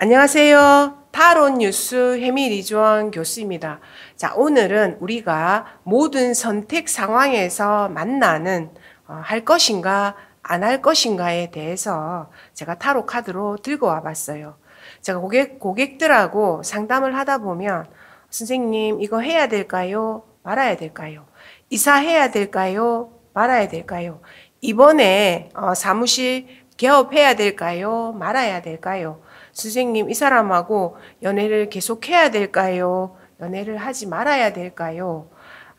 안녕하세요. 타론 뉴스 해미 리주원 교수입니다. 자, 오늘은 우리가 모든 선택 상황에서 만나는 어, 할 것인가 안 할 것인가에 대해서 제가 타로 카드로 들고 와 봤어요. 제가 고객, 고객들하고 상담을 하다 보면 선생님 이거 해야 될까요? 말아야 될까요? 이사해야 될까요? 말아야 될까요? 이번에 어, 사무실 개업해야 될까요? 말아야 될까요? 선생님, 이 사람하고 연애를 계속해야 될까요? 연애를 하지 말아야 될까요?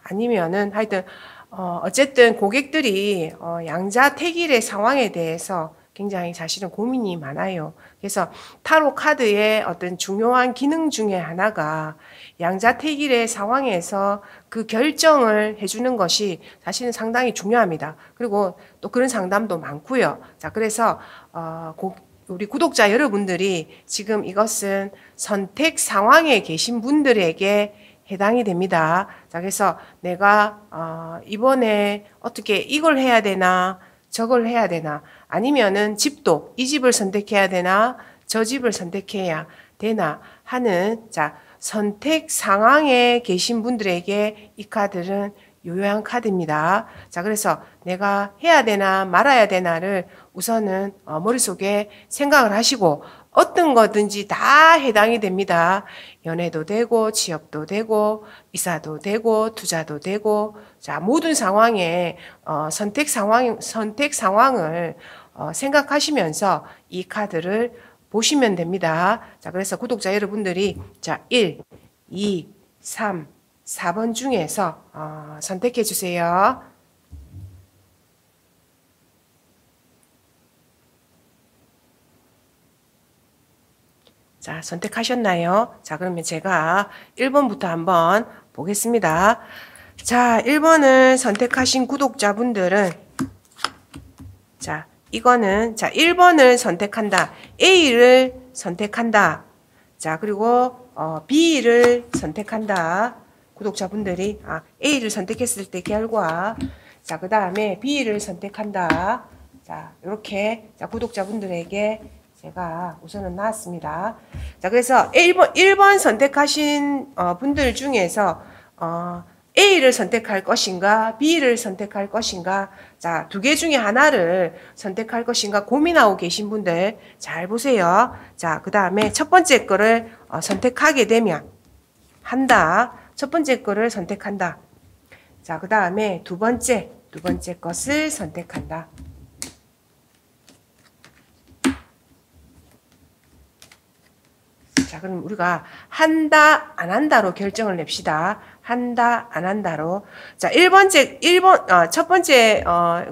아니면은 하여튼 어, 어쨌든 고객들이 어, 양자택일의 상황에 대해서 굉장히 사실은 고민이 많아요. 그래서 타로 카드의 어떤 중요한 기능 중에 하나가 양자택일의 상황에서 그 결정을 해주는 것이 사실은 상당히 중요합니다. 그리고 또 그런 상담도 많고요. 자, 그래서 어, 고, 우리 구독자 여러분들이 지금 이것은 선택 상황에 계신 분들에게 해당이 됩니다. 자, 그래서 내가 어, 이번에 어떻게 이걸 해야 되나 저걸 해야 되나 아니면은 집도 이 집을 선택해야 되나 저 집을 선택해야 되나 하는 자 선택 상황에 계신 분들에게 이 카드는 요요한 카드입니다. 자 그래서 내가 해야 되나 말아야 되나를 우선은 어, 머릿속에 생각을 하시고 어떤 거든지 다 해당이 됩니다. 연애도 되고 취업도 되고 이사도 되고 투자도 되고 자 모든 상황에 어, 선택 상황 선택 상황을 어, 생각하시면서 이 카드를 보시면 됩니다. 자 그래서 구독자 여러분들이 자 1, 2, 3, 4번 중에서 어, 선택해 주세요. 자, 선택하셨나요? 자, 그러면 제가 1번부터 한번 보겠습니다. 자, 1번을 선택하신 구독자분들은 자, 이거는 자, 1번을 선택한다. A를 선택한다. 자, 그리고 어, B를 선택한다. 구독자분들이 아, A를 선택했을 때 결과 자, 그 다음에 B를 선택한다. 자, 이렇게 자, 구독자분들에게 제가 우선은 나왔습니다. 자, 그래서 1번, 1번 선택하신 어, 분들 중에서 어, A를 선택할 것인가, B를 선택할 것인가, 자, 두 개 중에 하나를 선택할 것인가 고민하고 계신 분들 잘 보세요. 자, 그 다음에 첫 번째 거를 어, 선택하게 되면 한다. 첫 번째 거를 선택한다. 자, 그 다음에 두 번째, 두 번째 것을 선택한다. 자, 그럼 우리가 한다, 안 한다로 결정을 냅시다. 한다, 안 한다로. 자, 1번째, 1번, 어, 첫 번째, 어,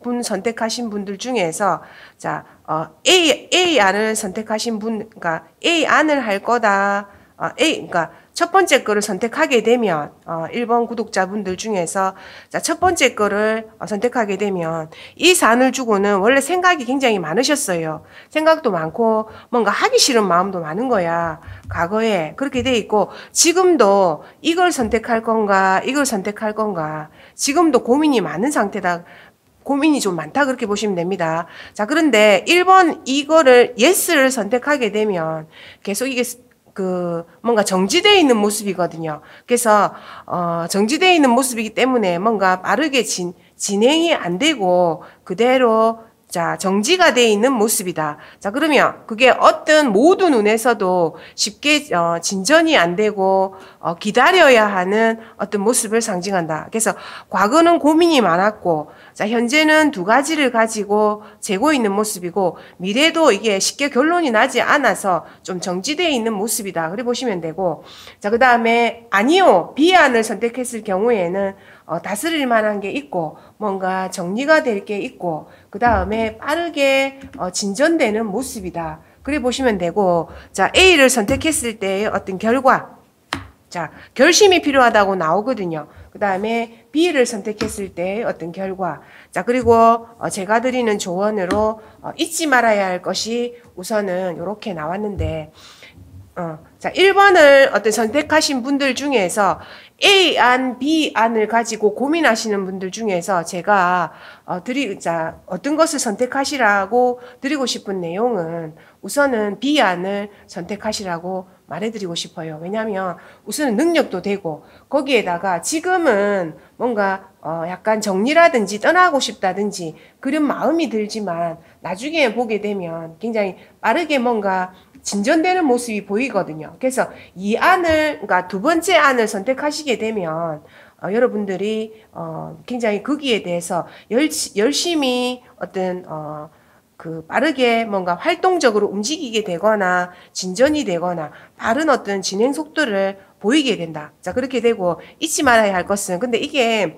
분 선택하신 분들 중에서, 자, 어, A, A 안을 선택하신 분, 그러니까 A 안을 할 거다. 어, A, 그러니까 첫 번째 거를 선택하게 되면 어, 1번 구독자분들 중에서 자, 첫 번째 거를 어, 선택하게 되면 이 산을 주고는 원래 생각이 굉장히 많으셨어요. 생각도 많고 뭔가 하기 싫은 마음도 많은 거야. 과거에 그렇게 돼 있고 지금도 이걸 선택할 건가 이걸 선택할 건가 지금도 고민이 많은 상태다. 고민이 좀 많다 그렇게 보시면 됩니다. 자, 그런데 1번 이거를 예스를 선택하게 되면 계속 이게 그 뭔가 정지되어 있는 모습이거든요. 그래서 어 정지되어 있는 모습이기 때문에 뭔가 빠르게 진, 진행이 안 되고 그대로 자, 정지가 돼 있는 모습이다. 자, 그러면 그게 어떤 모든 눈에서도 쉽게 어, 진전이 안 되고 어, 기다려야 하는 어떤 모습을 상징한다. 그래서 과거는 고민이 많았고 자, 현재는 두 가지를 가지고 재고 있는 모습이고 미래도 이게 쉽게 결론이 나지 않아서 좀 정지되어 있는 모습이다. 그래 보시면 되고 자, 그 다음에 아니요. 비안을 선택했을 경우에는 어, 다스릴 만한 게 있고 뭔가 정리가 될 게 있고 그 다음에 빠르게 어, 진전되는 모습이다. 그래 보시면 되고 자 A를 선택했을 때의 어떤 결과 자 결심이 필요하다고 나오거든요. 그 다음에 B를 선택했을 때 어떤 결과 자 그리고 어, 제가 드리는 조언으로 어, 잊지 말아야 할 것이 우선은 이렇게 나왔는데 어, 자, 1번을 어떤 선택하신 분들 중에서 A 안, B 안을 가지고 고민하시는 분들 중에서 제가 어, 드리, 자, 어떤 것을 선택하시라고 드리고 싶은 내용은 우선은 B 안을 선택하시라고 말해드리고 싶어요. 왜냐하면 우선은 능력도 되고 거기에다가 지금은 뭔가 어 약간 정리라든지 떠나고 싶다든지 그런 마음이 들지만 나중에 보게 되면 굉장히 빠르게 뭔가 진전되는 모습이 보이거든요. 그래서 이 안을 그러니까 두 번째 안을 선택하시게 되면 어, 여러분들이 어, 굉장히 거기에 대해서 열, 열심히 어떤 어, 그 빠르게 뭔가 활동적으로 움직이게 되거나 진전이 되거나 빠른 어떤 진행 속도를 보이게 된다. 자 그렇게 되고 잊지 말아야 할 것은 근데 이게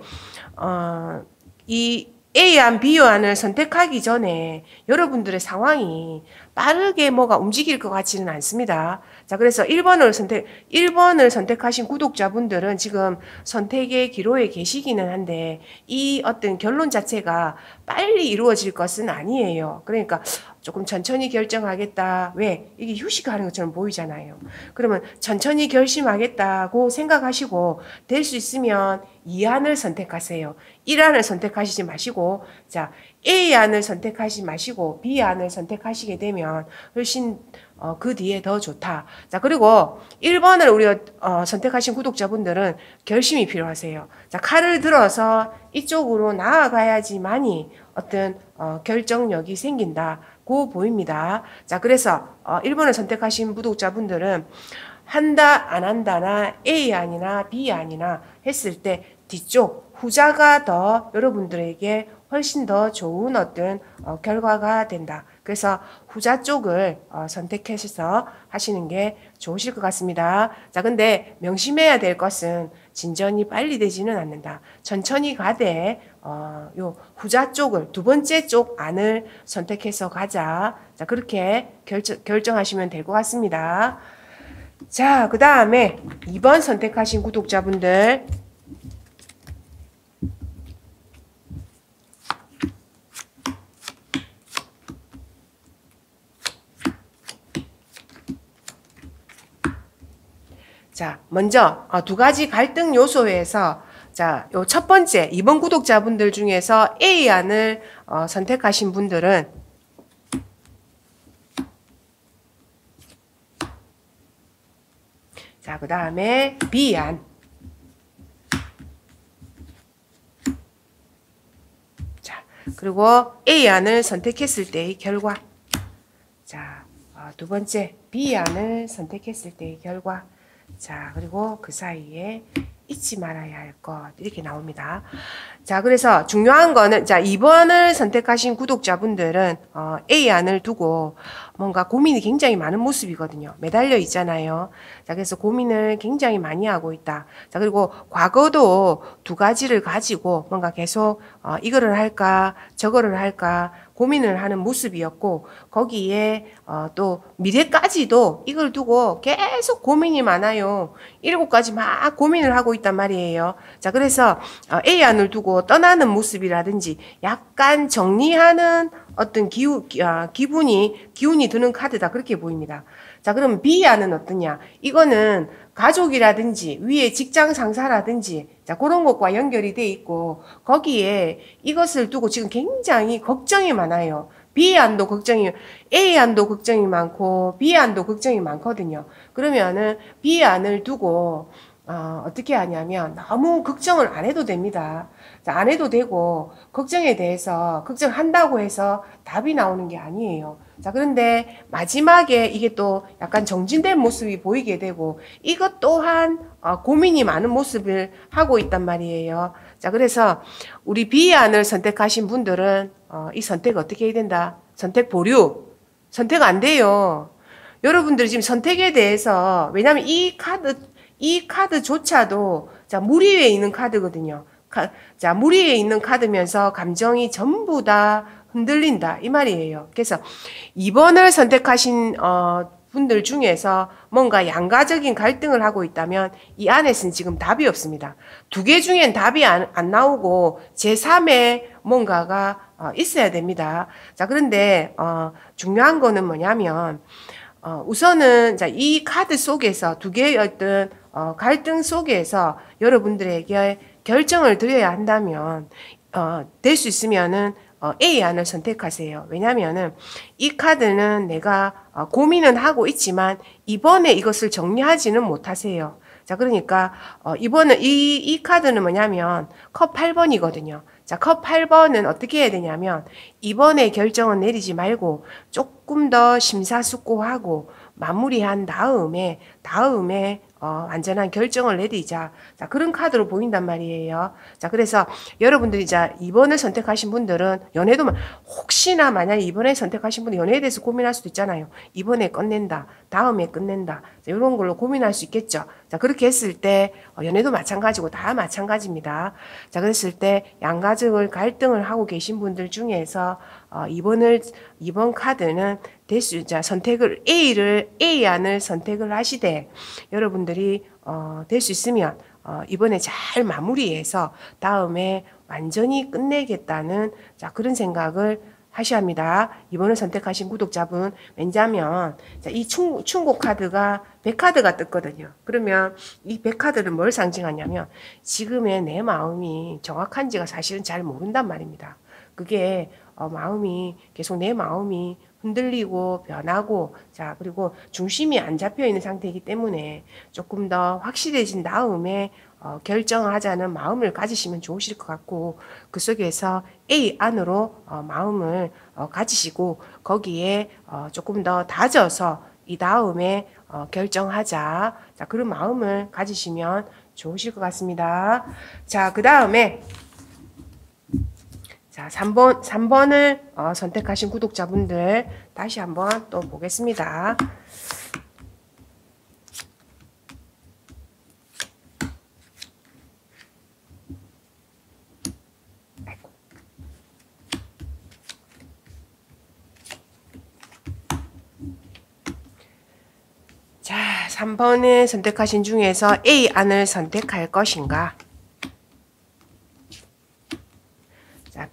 어이 A안, B안을 선택하기 전에 여러분들의 상황이 빠르게 뭐가 움직일 것 같지는 않습니다. 자, 그래서 1번을 선택, 1번을 선택하신 구독자분들은 지금 선택의 기로에 계시기는 한데 이 어떤 결론 자체가 빨리 이루어질 것은 아니에요. 그러니까 조금 천천히 결정하겠다. 왜? 이게 휴식하는 것처럼 보이잖아요. 그러면 천천히 결심하겠다고 생각하시고 될 수 있으면 2안을 선택하세요. 1안을 선택하시지 마시고 자 A안을 선택하지 마시고 B안을 선택하시게 되면 훨씬 어, 그 뒤에 더 좋다. 자, 그리고 1번을 우리 어, 선택하신 구독자분들은 결심이 필요하세요. 자, 칼을 들어서 이쪽으로 나아가야지만이 어떤 어, 결정력이 생긴다. 고 보입니다. 자, 그래서 어, 1번을 선택하신 구독자분들은 한다, 안 한다나 A 아니나 B 아니나 했을 때 뒤쪽 후자가 더 여러분들에게 훨씬 더 좋은 어떤 어, 결과가 된다. 그래서 후자 쪽을 어, 선택하셔서 하시는 게 좋으실 것 같습니다. 자, 근데 명심해야 될 것은 진전이 빨리 되지는 않는다. 천천히 가되 어, 요 후자 쪽을 두 번째 쪽 안을 선택해서 가자. 자, 그렇게 결정, 결정하시면 될 것 같습니다. 자, 그 다음에 2번 선택하신 구독자분들 자, 먼저 어, 두 가지 갈등 요소에서 자, 요 첫 번째 2번 구독자분들 중에서 A 안을 어, 선택하신 분들은 자, 그 다음에 B 안. 자, 그리고 A 안을 선택했을 때의 결과. 자, 어, 두 번째 B 안을 선택했을 때의 결과. 자, 그리고 그 사이에 잊지 말아야 할 것 이렇게 나옵니다. 자, 그래서 중요한 거는 자 2번을 선택하신 구독자분들은 어, A 안을 두고 뭔가 고민이 굉장히 많은 모습이거든요. 매달려 있잖아요. 자, 그래서 고민을 굉장히 많이 하고 있다. 자, 그리고 과거도 두 가지를 가지고 뭔가 계속 어, 이거를 할까 저거를 할까 고민을 하는 모습이었고 거기에 어, 또 미래까지도 이걸 두고 계속 고민이 많아요. 일곱 가지 막 고민을 하고 있단 말이에요. 자, 그래서 어, A 안을 두고 떠나는 모습이라든지 약간 정리하는 어떤 기우, 아, 기분이 기운이 드는 카드다 그렇게 보입니다. 자, 그럼 B 안은 어떠냐? 이거는 가족이라든지 위에 직장 상사라든지 자 그런 것과 연결이 돼 있고 거기에 이것을 두고 지금 굉장히 걱정이 많아요. B 안도 걱정이 A 안도 걱정이 많고 B 안도 걱정이 많거든요. 그러면은 B 안을 두고 어, 어떻게 하냐면 너무 걱정을 안 해도 됩니다. 자, 안 해도 되고 걱정에 대해서 걱정한다고 해서 답이 나오는 게 아니에요. 자, 그런데 마지막에 이게 또 약간 정진된 모습이 보이게 되고 이것 또한 어, 고민이 많은 모습을 하고 있단 말이에요. 자, 그래서 우리 B안을 선택하신 분들은 어, 이 선택 어떻게 해야 된다? 선택 보류. 선택 안 돼요. 여러분들이 지금 선택에 대해서 왜냐하면 이 카드 이 카드조차도 자, 물 위에 있는 카드거든요. 가, 자, 물 위에 있는 카드면서 감정이 전부 다 흔들린다. 이 말이에요. 그래서 2번을 선택하신, 어, 분들 중에서 뭔가 양가적인 갈등을 하고 있다면 이 안에서는 지금 답이 없습니다. 두 개 중엔 답이 안, 안 나오고 제3의 뭔가가 어, 있어야 됩니다. 자, 그런데, 어, 중요한 거는 뭐냐면, 어, 우선은 자, 이 카드 속에서 두 개의 어떤 어, 갈등 속에서 여러분들에게 결정을 드려야 한다면 어, 될 수 있으면은 어, A 안을 선택하세요. 왜냐면은 이 카드는 내가 어, 고민은 하고 있지만 이번에 이것을 정리하지는 못하세요. 자, 그러니까 어, 이번에 이, 이 카드는 뭐냐면 컵 8번이거든요. 자, 컵 8번은 어떻게 해야 되냐면 이번에 결정은 내리지 말고 조금 더 심사숙고하고 마무리한 다음에 다음에 어, 완전한 결정을 내리자. 자, 그런 카드로 보인단 말이에요. 자, 그래서 여러분들이 자, 2번을 선택하신 분들은 연애도 혹시나 만약에 2번에 선택하신 분들 연애에 대해서 고민할 수도 있잖아요. 이번에 끝낸다. 다음에 끝낸다. 자, 이런 걸로 고민할 수 있겠죠. 자, 그렇게 했을 때 어, 연애도 마찬가지고 다 마찬가지입니다. 자, 그랬을 때 양가족을 갈등을 하고 계신 분들 중에서 어, 2번을 2번 카드는 대수 자 선택을 A를 A 안을 선택을 하시되 여러분들이 어, 될 수 있으면 어, 이번에 잘 마무리해서 다음에 완전히 끝내겠다는 자 그런 생각을 하셔야 합니다. 이번을 선택하신 구독자분 왜냐하면 자, 이 충, 충고 카드가 100카드가 떴거든요. 그러면 이 100카드는 뭘 상징하냐면 지금의 내 마음이 정확한지가 사실은 잘 모른단 말입니다. 그게 어, 마음이 계속 내 마음이 흔들리고 변하고 자 그리고 중심이 안 잡혀 있는 상태이기 때문에 조금 더 확실해진 다음에 어, 결정하자는 마음을 가지시면 좋으실 것 같고 그 속에서 A 안으로 어, 마음을 어, 가지시고 거기에 어, 조금 더 다져서 이 다음에 어, 결정하자 자 그런 마음을 가지시면 좋으실 것 같습니다. 자그 다음에 자, 3번, 3번을 어, 선택하신 구독자분들 다시 한번 또 보겠습니다. 자, 3번을 선택하신 중에서 A 안을 선택할 것인가?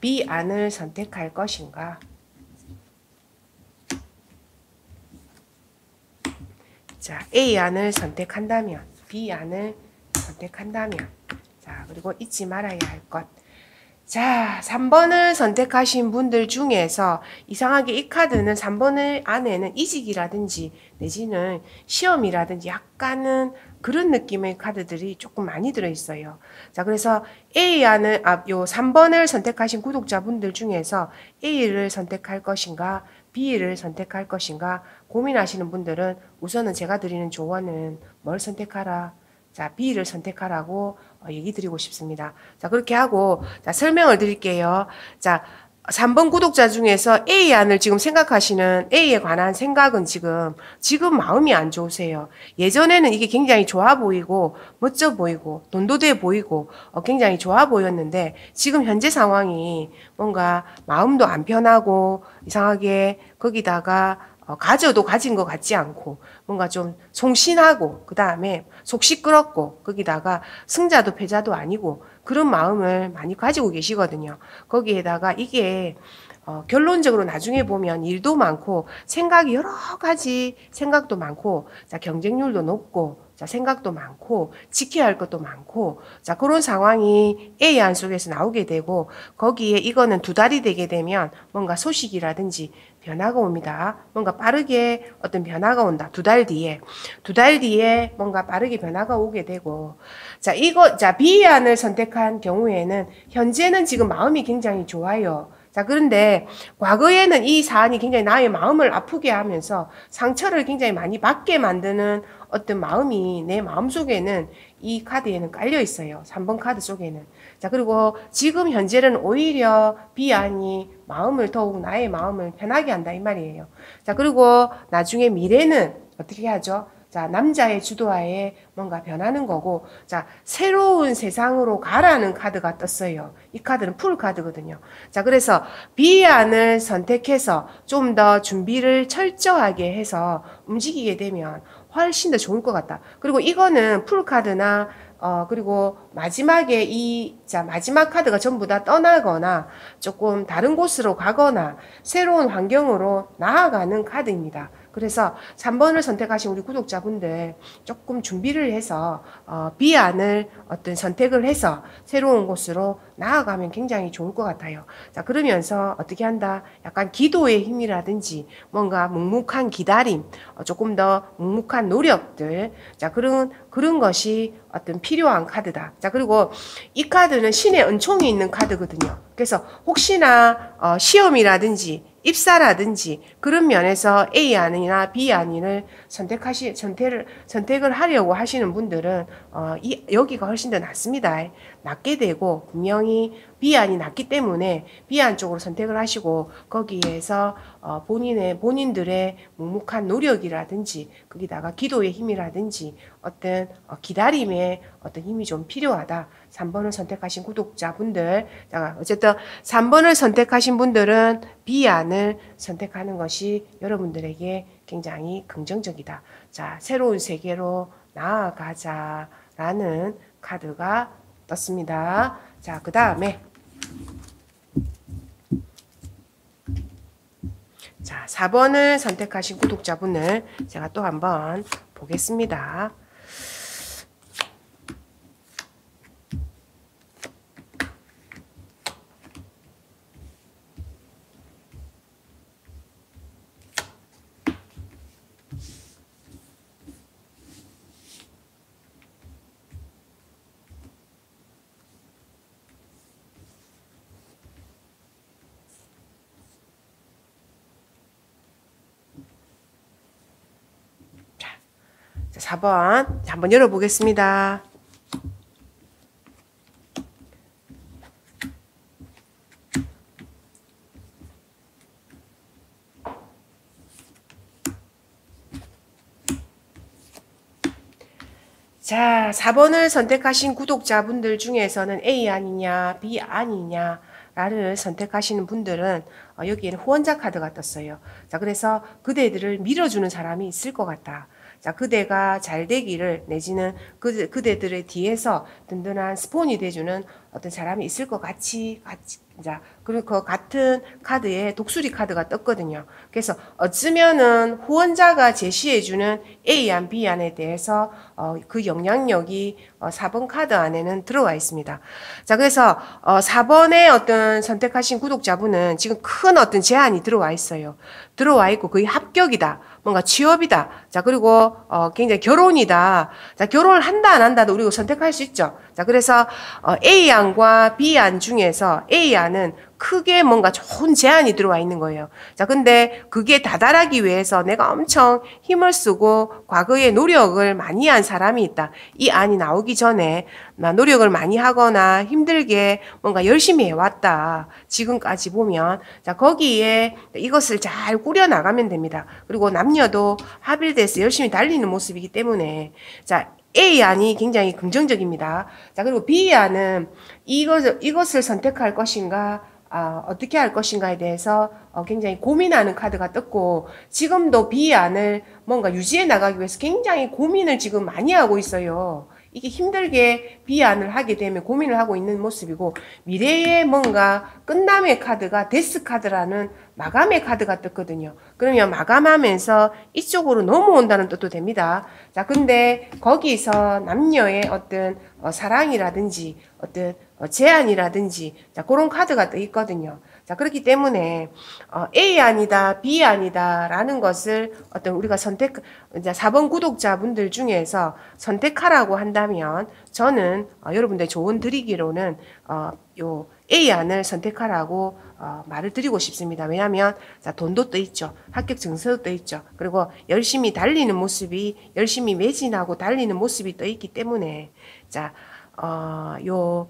B 안을 선택할 것인가? 자, A 안을 선택한다면, B 안을 선택한다면, 자, 그리고 잊지 말아야 할 것. 자, 3번을 선택하신 분들 중에서 이상하게 이 카드는 3번을 안에는 이직이라든지 내지는 시험이라든지 약간은 그런 느낌의 카드들이 조금 많이 들어있어요. 자, 그래서 A 안을, 아, 요 3번을 선택하신 구독자분들 중에서 A를 선택할 것인가, B를 선택할 것인가 고민하시는 분들은 우선은 제가 드리는 조언은 뭘 선택하라. 자, B를 선택하라고 어, 얘기 드리고 싶습니다. 자, 그렇게 하고, 자, 설명을 드릴게요. 자, 3번 구독자 중에서 A 안을 지금 생각하시는 A에 관한 생각은 지금, 지금 마음이 안 좋으세요. 예전에는 이게 굉장히 좋아 보이고, 멋져 보이고, 돈도 돼 보이고, 어, 굉장히 좋아 보였는데, 지금 현재 상황이 뭔가 마음도 안 편하고, 이상하게 거기다가 어, 가져도 가진 것 같지 않고 뭔가 좀 송신하고 그 다음에 속 시끄럽고 거기다가 승자도 패자도 아니고 그런 마음을 많이 가지고 계시거든요. 거기에다가 이게 어, 결론적으로 나중에 보면 일도 많고 생각이 여러 가지 생각도 많고 자 경쟁률도 높고 자 생각도 많고 지켜야 할 것도 많고 자 그런 상황이 A 안 속에서 나오게 되고 거기에 이거는 두 달이 되게 되면 뭔가 소식이라든지 변화가 옵니다. 뭔가 빠르게 어떤 변화가 온다. 두 달 뒤에. 두 달 뒤에 뭔가 빠르게 변화가 오게 되고. 자, 이거, 자, B안을 선택한 경우에는 현재는 지금 마음이 굉장히 좋아요. 자, 그런데 과거에는 이 사안이 굉장히 나의 마음을 아프게 하면서 상처를 굉장히 많이 받게 만드는 어떤 마음이 내 마음속에는 이 카드에는 깔려 있어요. 3번 카드 속에는. 자, 그리고 지금 현재는 오히려 비안이 마음을 더욱 나의 마음을 편하게 한다 이 말이에요. 자, 그리고 나중에 미래는 어떻게 하죠? 자, 남자의 주도하에 뭔가 변하는 거고, 자, 새로운 세상으로 가라는 카드가 떴어요. 이 카드는 풀 카드거든요. 자, 그래서 B안을 선택해서 좀 더 준비를 철저하게 해서 움직이게 되면 훨씬 더 좋을 것 같다. 그리고 이거는 풀 카드나 어, 그리고 마지막에 이, 자, 마지막 카드가 전부 다 떠나거나 조금 다른 곳으로 가거나 새로운 환경으로 나아가는 카드입니다. 그래서 3번을 선택하신 우리 구독자분들 조금 준비를 해서 어, B안을 어떤 선택을 해서 새로운 곳으로 나아가면 굉장히 좋을 것 같아요. 자, 그러면서 어떻게 한다? 약간 기도의 힘이라든지 뭔가 묵묵한 기다림, 어, 조금 더 묵묵한 노력들. 자, 그런, 그런 것이 어떤 필요한 카드다. 자, 그리고 이 카드는 신의 은총이 있는 카드거든요. 그래서 혹시나 어, 시험이라든지 입사라든지 그런 면에서 A 아니나 B 아니를 선택하시 선택을 선택을 하려고 하시는 분들은 어, 이 여기가 훨씬 더 낫습니다. 낫게 되고 분명히 비안이 낮기 때문에 비안 쪽으로 선택을 하시고 거기에서 어, 본인의 본인들의 묵묵한 노력이라든지 거기다가 기도의 힘이라든지 어떤 어, 기다림의 어떤 힘이 좀 필요하다. 3번을 선택하신 구독자분들 자, 어쨌든 3번을 선택하신 분들은 비안을 선택하는 것이 여러분들에게 굉장히 긍정적이다. 자, 새로운 세계로 나아가자라는 카드가 떴습니다. 자, 그 다음에 자, 4번을 선택하신 구독자분을 제가 또 한번 보겠습니다. 자, 4번 한번 열어보겠습니다. 자, 4번을 선택하신 구독자분들 중에서는 A 아니냐, B 아니냐, 라를 선택하시는 분들은 어, 여기에는 후원자 카드가 떴어요. 자, 그래서 그대들을 밀어주는 사람이 있을 것 같다. 자, 그대가 잘 되기를 내지는 그, 그대들의 뒤에서 든든한 스폰이 돼주는 어떤 사람이 있을 것 같이, 같이, 자, 그리고 그 같은 카드에 독수리 카드가 떴거든요. 그래서 어쩌면은 후원자가 제시해주는 A안, B안에 대해서 어, 그 영향력이 어, 4번 카드 안에는 들어와 있습니다. 자, 그래서 어, 4번에 어떤 선택하신 구독자분은 지금 큰 어떤 제안이 들어와 있어요. 들어와 있고 거의 합격이다. 뭔가 취업이다. 자, 그리고 어, 굉장히 결혼이다. 자, 결혼을 한다 안 한다도 우리가 선택할 수 있죠. 자, 그래서 어, A안과 B안 중에서 A안은 크게 뭔가 좋은 제안이 들어와 있는 거예요. 자, 근데 그게 다다라기 위해서 내가 엄청 힘을 쓰고 과거에 노력을 많이 한 사람이 있다. 이 안이 나오기 전에 나 노력을 많이 하거나 힘들게 뭔가 열심히 해왔다. 지금까지 보면. 자, 거기에 이것을 잘 꾸려나가면 됩니다. 그리고 남녀도 합일돼서 열심히 달리는 모습이기 때문에. 자, A안이 굉장히 긍정적입니다. 자, 그리고 B안은 이것, 이것을 선택할 것인가, 아, 어떻게 할 것인가에 대해서 어, 굉장히 고민하는 카드가 떴고 지금도 B안을 뭔가 유지해 나가기 위해서 굉장히 고민을 지금 많이 하고 있어요. 이게 힘들게 비안을 하게 되면 고민을 하고 있는 모습이고 미래의 뭔가 끝남의 카드가 데스 카드라는 마감의 카드가 떴거든요. 그러면 마감하면서 이쪽으로 넘어온다는 뜻도 됩니다. 자, 근데 거기서 남녀의 어떤 어, 사랑이라든지 어떤 어, 제안이라든지 자, 그런 카드가 떠 있거든요. 자, 그렇기 때문에 어, A 아니다, B 아니다라는 것을 어떤 우리가 선택 이제 4번 구독자분들 중에서 선택하라고 한다면 저는 어, 여러분들 조언 드리기로는 어, 요 A 안을 선택하라고 어, 말을 드리고 싶습니다. 왜냐하면 자, 돈도 떠 있죠. 합격 증서도 떠 있죠. 그리고 열심히 달리는 모습이 열심히 매진하고 달리는 모습이 떠 있기 때문에 자, 어, 요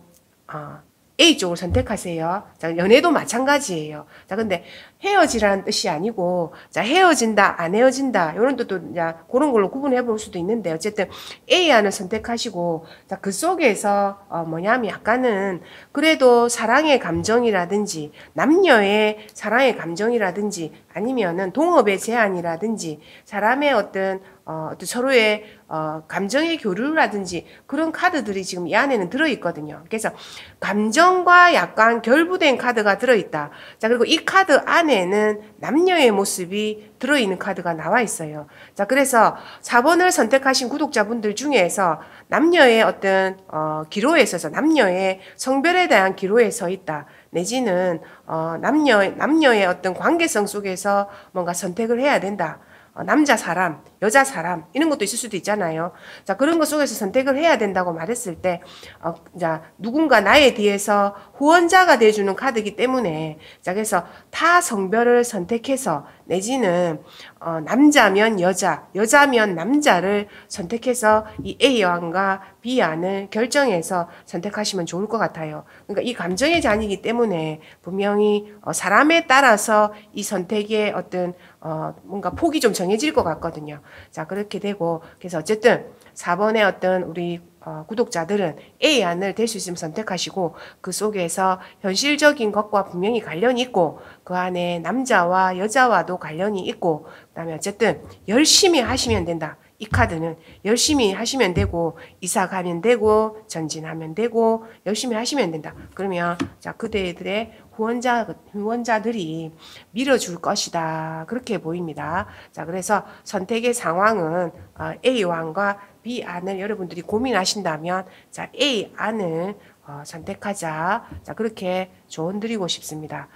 어, A 쪽을 선택하세요. 자, 연애도 마찬가지예요. 자, 근데 헤어지라는 뜻이 아니고, 자, 헤어진다, 안 헤어진다, 이런 뜻도, 이제 그런 걸로 구분해 볼 수도 있는데, 어쨌든 A 안을 선택하시고, 자, 그 속에서, 어, 뭐냐면 약간은, 그래도 사랑의 감정이라든지, 남녀의 사랑의 감정이라든지, 아니면은 동업의 제한이라든지, 사람의 어떤, 어, 어떤 서로의 어, 감정의 교류라든지 그런 카드들이 지금 이 안에는 들어있거든요. 그래서 감정과 약간 결부된 카드가 들어있다. 자, 그리고 이 카드 안에 는 남녀의 모습이 들어있는 카드가 나와 있어요. 자, 그래서 4번을 선택하신 구독자분들 중에서 남녀의 어떤, 어, 기로에 있어서 남녀의 성별에 대한 기로에 서 있다. 내지는, 어, 남녀, 남녀의 어떤 관계성 속에서 뭔가 선택을 해야 된다. 어, 남자 사람, 여자 사람 이런 것도 있을 수도 있잖아요. 자 그런 것 속에서 선택을 해야 된다고 말했을 때, 어, 자 누군가 나에 대해서 후원자가 돼주는 카드이기 때문에 자 그래서 타 성별을 선택해서 내지는 어, 남자면 여자, 여자면 남자를 선택해서 이 A안과 B안을 결정해서 선택하시면 좋을 것 같아요. 그러니까 이 감정의 잔이기 때문에 분명히 어, 사람에 따라서 이 선택의 어떤 어, 뭔가 폭이 좀 정해질 것 같거든요. 자, 그렇게 되고, 그래서 어쨌든 4번의 어떤 우리 어, 구독자들은 A안을 될 수 있으면 선택하시고 그 속에서 현실적인 것과 분명히 관련이 있고 그 안에 남자와 여자와도 관련이 있고 그다음에 어쨌든 열심히 하시면 된다. 이 카드는 열심히 하시면 되고 이사 가면 되고 전진하면 되고 열심히 하시면 된다. 그러면 자 그대들의 후원자 후원자들이 밀어줄 것이다. 그렇게 보입니다. 자 그래서 선택의 상황은 어, A 왕과 B 안을 여러분들이 고민하신다면 자 A 안을 어, 선택하자. 자 그렇게 조언 드리고 싶습니다.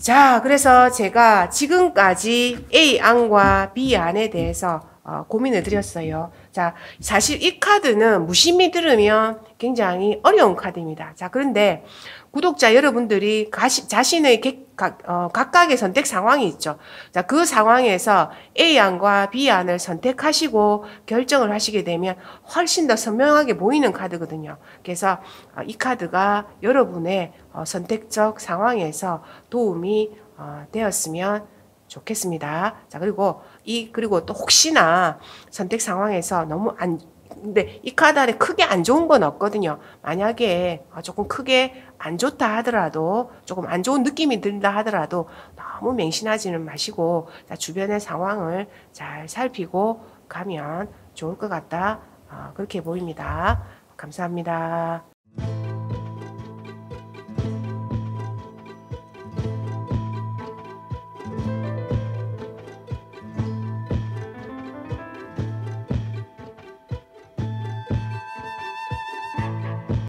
자, 그래서 제가 지금까지 A 안과 B 안에 대해서 어, 고민을 드렸어요. 자, 사실 이 카드는 무심히 들으면 굉장히 어려운 카드입니다. 자, 그런데 구독자 여러분들이 가시, 자신의 개, 각, 어, 각각의 선택 상황이 있죠. 자, 그 상황에서 A안과 B안을 선택하시고 결정을 하시게 되면 훨씬 더 선명하게 보이는 카드거든요. 그래서 어, 이 카드가 여러분의 어, 선택적 상황에서 도움이 어, 되었으면 좋겠습니다. 자, 그리고 이, 그리고 또 혹시나 선택 상황에서 너무 안, 근데 이 카드 안에 크게 안 좋은 건 없거든요. 만약에 조금 크게 안 좋다 하더라도 조금 안 좋은 느낌이 든다 하더라도 너무 맹신하지는 마시고 주변의 상황을 잘 살피고 가면 좋을 것 같다. 어, 그렇게 보입니다. 감사합니다.